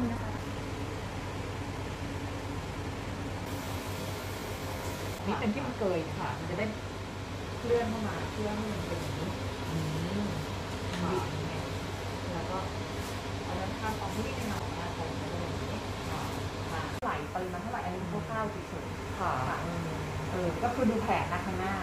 นี่นะคะนี่เป็นที่มันเกยค่ะ มันจะได้เคลื่อนเข้ามาเพื่อให้มันเป็นอย่างนี้อืมค่ะแล้วก็เอาด้านข้างของที่นี่หน่อยนะตรงไปเลยอย่างนี้ค่ะค่ะไหลปริมาณเท่าไหร่อันนี้คร่าวๆเฉยๆค่ะ เออ ก็คือดูแผนนะข้างหน้า